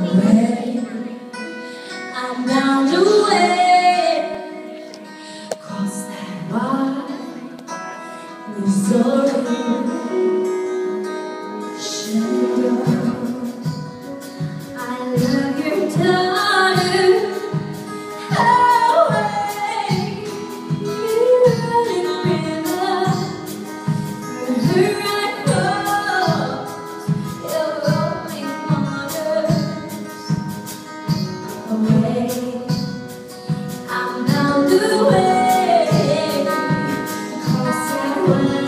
away. I'm bound away. Cross that Missouri. Across